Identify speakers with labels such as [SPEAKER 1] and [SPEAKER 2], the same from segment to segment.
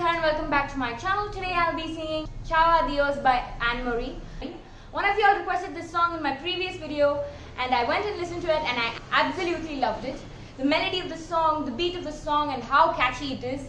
[SPEAKER 1] Namaskar and welcome back to my channel. Today I'll be singing Ciao Adios by Anne Marie. One of you all requested this song in my previous video and I went and listened to it and I absolutely loved it. The melody of the song, the beat of the song and how catchy it is.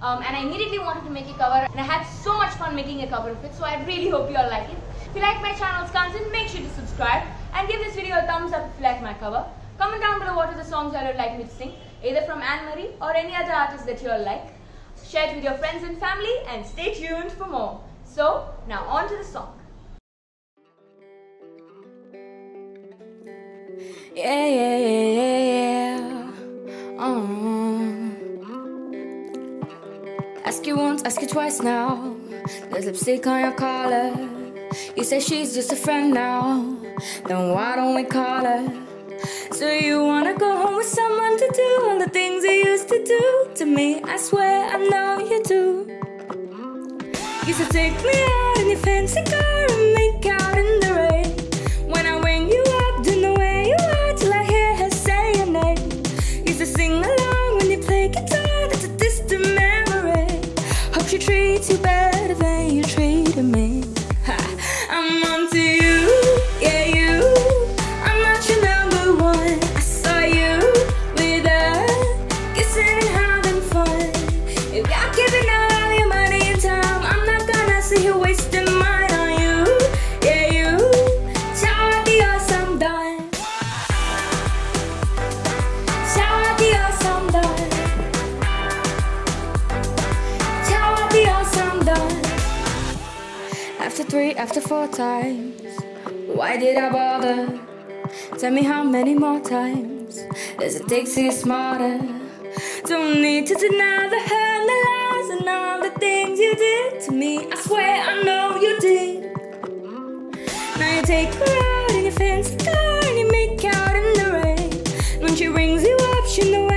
[SPEAKER 1] Um, and I immediately wanted to make a cover and I had so much fun making a cover of it so I really hope you all like it. If you like my channel's content, make sure to subscribe and give this video a thumbs up if you like my cover. Comment down below what are the songs you would like me to sing, either from Anne Marie or any other artist that you all like. Share it with your friends and family and stay tuned for more. So, now on to the song.
[SPEAKER 2] Yeah, yeah, yeah, yeah, yeah. Uh. Ask you once, ask you twice now. There's lipstick on your collar. You say she's just a friend now. Then why don't we call her? So you wanna go home with someone to do to me? I swear I know you do. You should take me out in your fancy car and After three, after four times, why did I bother? Tell me how many more times does it take to get smarter? Don't need to deny the hurt, the lies, and all the things you did to me. I swear I know you did. Now you take her out in your fancy car and you make out in the rain. When she rings you up, she knows.